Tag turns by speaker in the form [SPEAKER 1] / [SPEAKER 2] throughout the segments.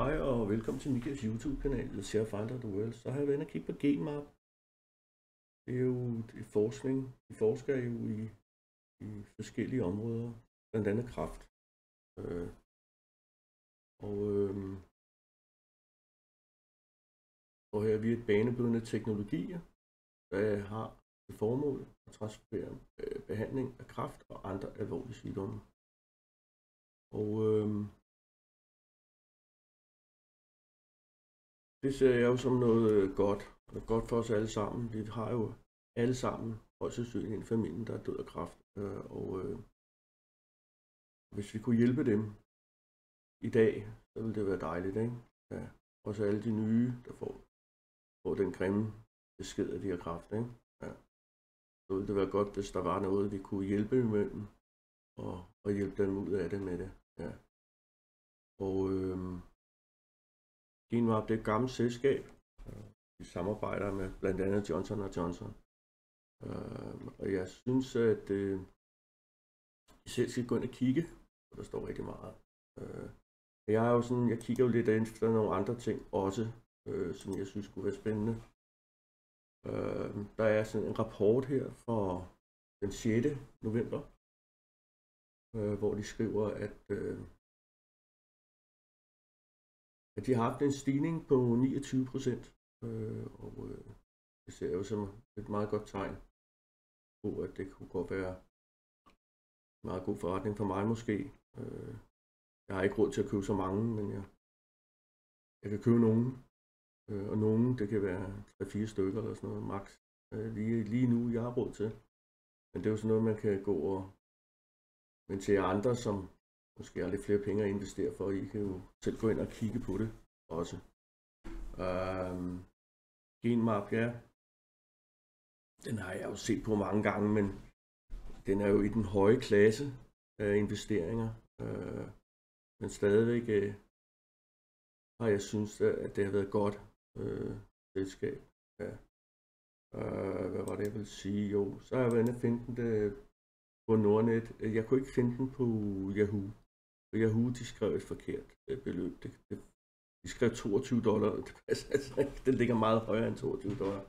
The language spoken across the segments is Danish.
[SPEAKER 1] Hej og velkommen til Mikas YouTube-kanal, The Share Finder the World. Så har jeg været inde og kigge på Genmap. Det er jo det forskning. De forsker jo i, i forskellige områder, blandt andet kraft. Øh, og, øh, og her er vi et banebrydende teknologier, der har til formål at transferere øh, behandling af kraft og andre alvorlige sygdomme. Og øh, det ser jeg jo som noget øh, godt. Noget godt for os alle sammen. Vi har jo alle sammen højst sandsynligt en familie, der er død af kræft. Øh, og øh, hvis vi kunne hjælpe dem i dag, så ville det være dejligt. Ikke? Ja. Også alle de nye, der får, får den grimme besked, af de her kræft. Ikke? Ja. Så ville det være godt, hvis der var noget, vi kunne hjælpe imellem, og, og hjælpe dem ud af det med det. Ja. Og øh, Genvarp det er et gammelt selskab. Øh, vi samarbejder med blandt andet Johnson Johnson. Øh, og jeg synes, at øh, I selv skal gå ind og kigge, for der står rigtig meget. Øh, jeg er jo sådan, jeg kigger jo lidt efter nogle andre ting også, øh, som jeg synes kunne være spændende. Øh, der er sådan en rapport her fra den 6. november, øh, hvor de skriver, at øh, at de har haft en stigning på 29 procent, øh, og øh, det ser jo som et meget godt tegn på, at det kunne godt være en meget god forretning for mig måske. Øh, jeg har ikke råd til at købe så mange, men jeg, jeg kan købe nogen, øh, og nogen, det kan være 3-4 stykker eller sådan noget, max. Øh, lige, lige nu, jeg har råd til. Men det er jo sådan noget, man kan gå og... Men til andre, som måske er lidt flere penge at investere for, I kan jo selv gå ind og kigge på det også. Øhm, Genmap, ja. Den har jeg jo set på mange gange, men den er jo i den høje klasse af investeringer. Øh, men stadigvæk øh, har jeg synes, at det har været godt øh, selskab. Ja. Øh, hvad var det, jeg ville sige? Jo, så har jeg været inde og finde den øh, på Nordnet. Jeg kunne ikke finde den på Yahoo. Og Yahoo, de skrev et forkert øh, beløb. Det, det, de skrev 22 dollar. Det passer altså ikke. Den ligger meget højere end 22 dollar.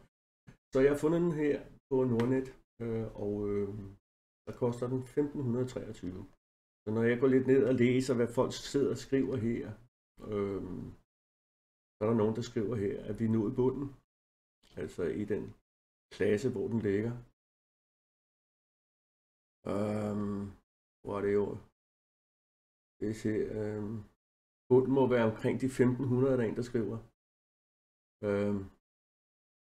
[SPEAKER 1] Så jeg har fundet den her på Nordnet, øh, og øh, der koster den 1523. Så når jeg går lidt ned og læser, hvad folk sidder og skriver her, øh, så er der nogen, der skriver her, at vi er nået bunden. Altså i den klasse, hvor den ligger. Øh, hvor er det det se, øh, bunden må være omkring de 1500, der er en, der skriver. Øh,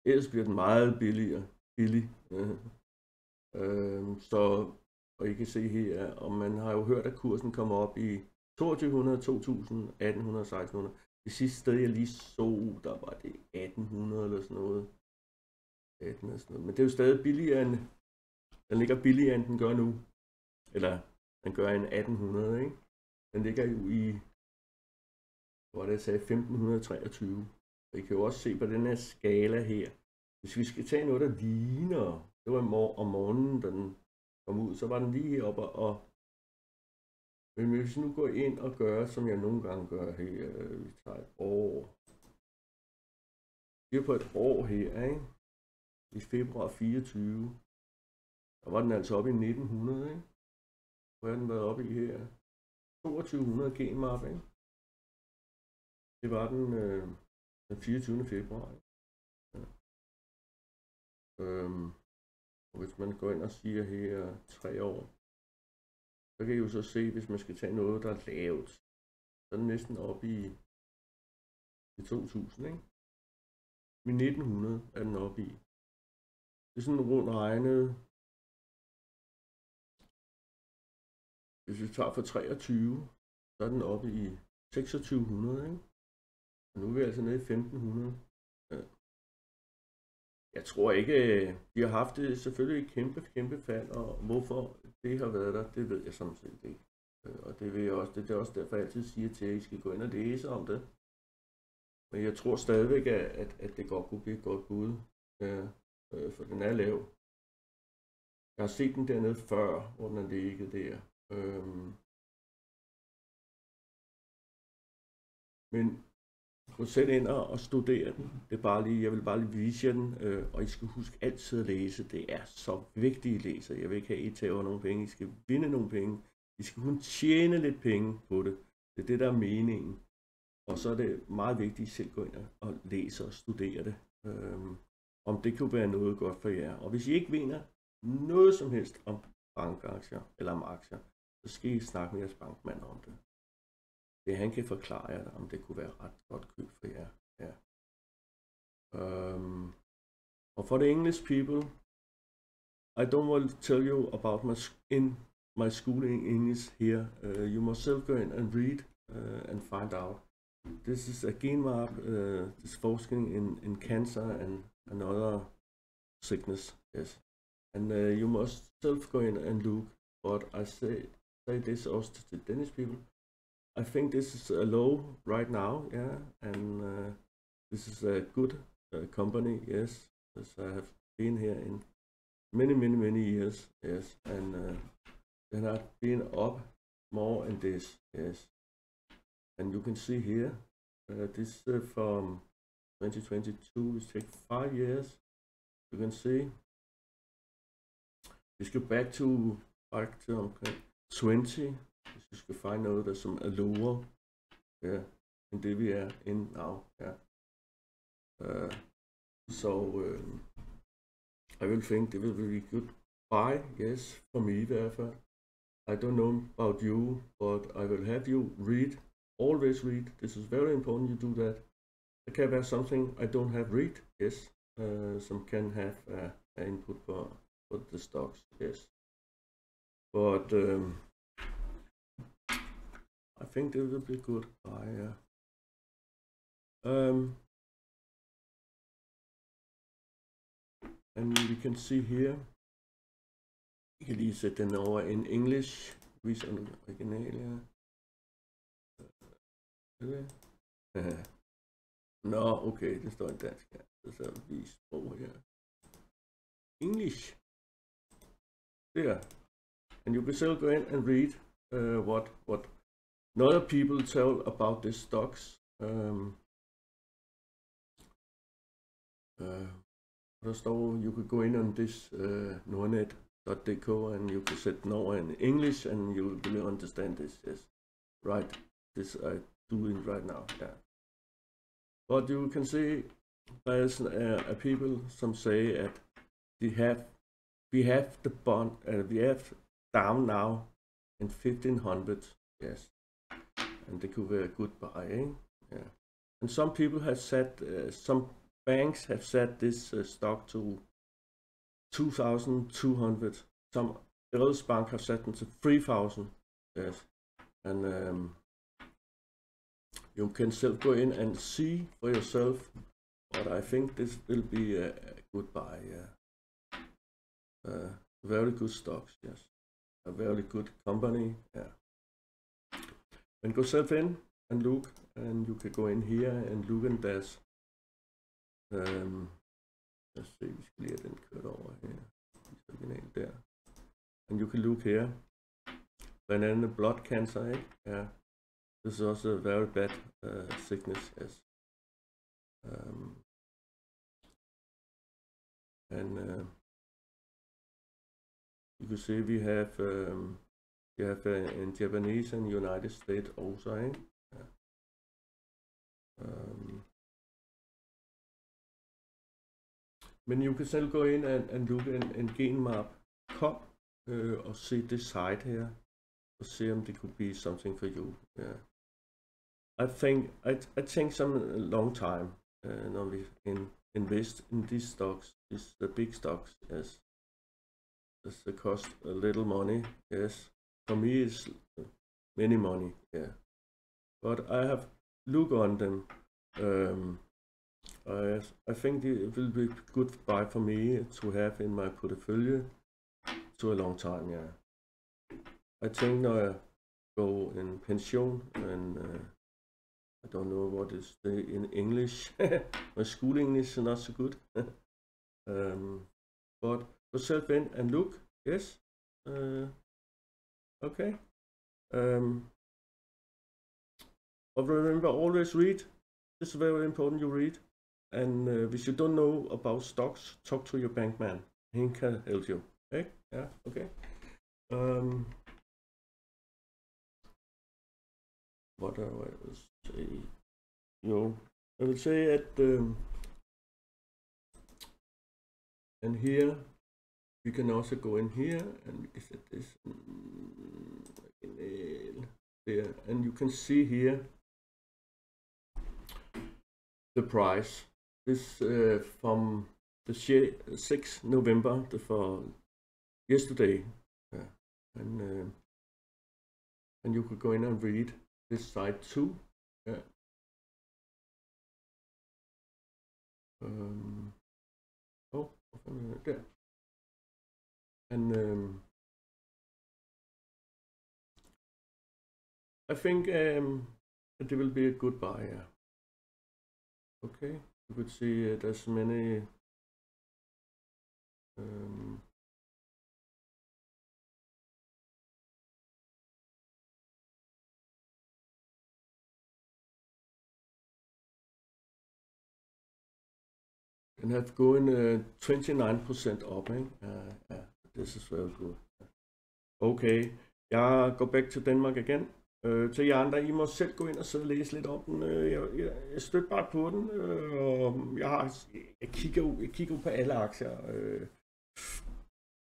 [SPEAKER 1] ellers bliver den meget billigere. Billig. Øh, øh, så, og I kan se her, og man har jo hørt, at kursen kommer op i 2200, 2000, 1800, 1600. Det sidste sted, jeg lige så, der var det 1800 eller sådan noget. 18 eller sådan noget. Men det er jo stadig billigere end, den ligger billigere end den gør nu. Eller den gør en 1800, ikke? Den ligger jo i, hvor det sagde, 1523. Og I kan jo også se på den her skala her. Hvis vi skal tage noget, der ligner, det var om morgenen, da den kom ud, så var den lige heroppe og men hvis vi nu går ind og gør, som jeg nogle gange gør her, øh, vi tager et år. Vi er på et år her, ikke? I februar 24. Der var den altså oppe i 1900, ikke? Hvor har den været oppe i her? 2200 genmap, ikke? Det var den, øh, den 24. februar. Ja. Øhm, og hvis man går ind og siger her tre år, så kan I jo så se, hvis man skal tage noget, der er lavt, så er den næsten oppe i, i 2000, ikke? Men 1900 er den oppe i. Det er sådan rundt regnet Hvis vi tager for 23, så er den oppe i 2600, ikke? Og nu er vi altså nede i 1500. Ja. Jeg tror ikke, øh, de har haft det selvfølgelig et kæmpe, kæmpe fald, og hvorfor det har været der, det ved jeg sådan set ikke. Øh, og det, vil jeg også, det, det er også derfor, jeg altid siger til at I skal gå ind og læse om det. Men jeg tror stadigvæk, at, at det godt kunne blive et godt bud, ja, øh, for den er lav. Jeg har set den dernede før, hvor den er ligget der. Øhm, Men gå selv ind og, studere den. Det er bare lige, jeg vil bare lige vise jer den, øh, og I skal huske altid at læse. Det er så vigtigt at læse. Jeg vil ikke have, at I tager nogle penge. I skal vinde nogle penge. I skal kun tjene lidt penge på det. Det er det, der er meningen. Og så er det meget vigtigt, at I selv går ind og læser og studerer det. Øhm, om det kunne være noget godt for jer. Og hvis I ikke vinder noget som helst om bankaktier eller om aktier, så skal I snakke med jeres bankmand om det. Det han kan forklare jer, om det kunne være ret godt køb for jer. Ja. Um, og for the English people, I don't want to tell you about my in my schooling English here. Uh, you must self go in and read uh, and find out. This is a genmap, uh, this forskning in, in cancer and another sickness. Yes, and uh, you must self go in and look. But I say this also to the Danish people. I think this is a low right now, yeah, and uh, this is a good uh, company, yes, as I have been here in many, many, many years, yes, and uh, I've been up more in this, yes, and you can see here, uh, this uh, from 2022, it takes five years, you can see. Let's go back to back to 20, hvis vi skal finde noget, der som er lower ja, end det vi er in now. Ja. Uh, so I will think it will be good buy, yes, for me i. I don't know about you, but I will have you read, always read. This is very important you do that. There can be something I don't have read, yes, uh, some can have uh, input for, for the stocks, yes. But um, I think it will be good. Uh, um, and we can see here, lige sætte den over in English, vis original, ja. Nå, okay, det står i dansk her. Så er vis sprog her. English. There. And you can still go in and read uh, what what other people tell about these stocks. Um, uh, står, you could go in on this uh, nordnet.dk and you can set no in English and you will really understand this. Yes, right. This I doing right now. Yeah. But you can see there's uh, a people some say that we have we have the bond uh, we have down now in 1500 yes and they could be a good buy. Eh? Yeah. And some people have said, uh, some banks have set this uh, stock to 2,200. Some others bank have set them to 3,000. Yes. And um, you can still go in and see for yourself. But I think this will be a, a good buy. Yeah. Uh, very good stocks. Yes. Very good company. Yeah. And go self in and look, and you can go in here and look in this. Um, let's see, vi skal lige have den kørt over her. Original der. And you can look here. Blandt andet blood cancer, ikke? Yeah. This is also a very bad uh, sickness, yes. Um, and uh, can see we have um, you have uh, in Japanese and United States also. Eh? Um, men you kan selv gå ind and, and look in, in genmap.com uh, og se det site her og se om det could be something for you. Yeah. I think I, I think some long time uh, når vi in, invest in these stocks, these the big stocks, yes. It cost a little money? Yes for me it's many money yeah but i have look on them um, I, I think it will be good buy for me to have in my portfolio to a long time yeah i think now I go in pension and uh, I don't know what is the in English. My schooling is not so good. um, but yourself in and look. Yes. Uh, Okay. Um, but remember, always read. It's very important you read. And uh, if you don't know about stocks, talk to your bank man. He can help you. Okay? Yeah, okay. Um, what do I say? You know, I would say at um, and here we can also go in here and we can set this there and you can see here the price this uh, from the 6th November for yesterday yeah. and uh, and you could go in and read this side too yeah. um, oh there and um, I think um, it will be a good buy. Yeah. Okay, you could see uh, there's many. Um, and have going uh, 29% up. Eh? Uh, this is very good. Okay, jeg går back til Danmark igen. Øh, til jer andre, I må selv gå ind og sidde og læse lidt om den. Øh, jeg, jeg, jeg støtter bare på den, øh, og jeg, har, jeg, kigger, jeg kigger på alle aktier. Øh,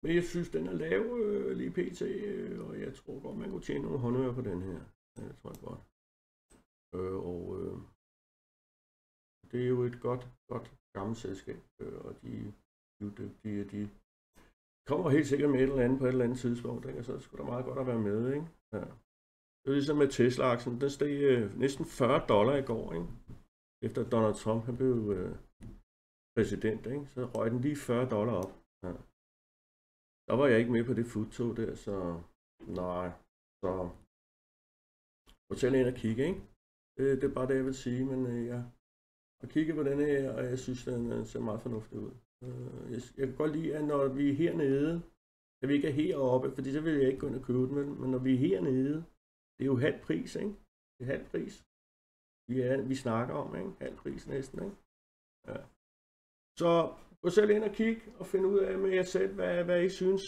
[SPEAKER 1] men jeg synes, den er lav øh, lige pt, øh, og jeg tror godt, man kunne tjene nogle håndører på den her. Det tror jeg godt. Øh, og øh, det er jo et godt, godt gammelt selskab, øh, og de, de, de, de kommer helt sikkert med et eller andet på et eller andet tidspunkt, ikke? så skulle der meget godt at være med. Ikke? Ja. Det er ligesom med Tesla-aktien. Den steg øh, næsten 40 dollar i går, ikke? efter Donald Trump han blev øh, præsident. Ikke? Så røg den lige 40 dollar op. Ja. Der var jeg ikke med på det futtog der, så nej. Så fortæl selv ind og kigge, ikke? Det, det er bare det, jeg vil sige, men øh, jeg har kigget på den her, og jeg synes, den øh, ser meget fornuftig ud. Øh, jeg, jeg kan godt lide, at når vi er hernede, at vi ikke er heroppe, fordi så vil jeg ikke gå ind og købe den, men, men når vi er hernede, det er jo halv pris, ikke? Det er halv pris. Vi, er, vi snakker om, ikke? Halv pris næsten, ikke? Ja. Så gå selv ind og kig og find ud af med jer selv, hvad, hvad I synes.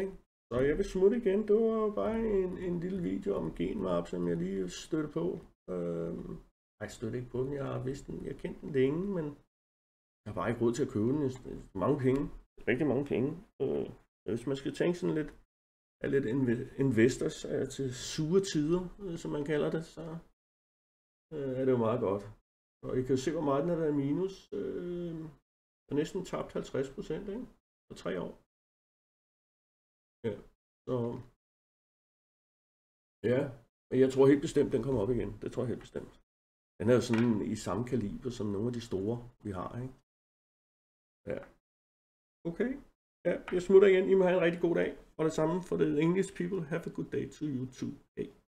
[SPEAKER 1] Ikke? Så jeg vil smutte igen. Det var bare en, en lille video om genmap, som jeg lige støtte på. Øhm, jeg støtte ikke på den. Jeg har vidst den. Jeg kendte den længe, men jeg har bare ikke råd til at købe den. Mange penge. Rigtig mange penge. Øh, øh hvis man skal tænke sådan lidt er lidt investors er til sure tider, øh, som man kalder det, så øh, er det jo meget godt. Og I kan se, hvor meget den er været minus. Øh, er næsten tabt 50 procent, ikke? For tre år. Ja, så... Ja, men jeg tror helt bestemt, den kommer op igen. Det tror jeg helt bestemt. Den er jo sådan i samme kaliber som nogle af de store, vi har, ikke? Ja. Okay. Ja, jeg smutter igen. I må have en rigtig god dag. Og det samme for the English people. Have a good day to you too. Hey.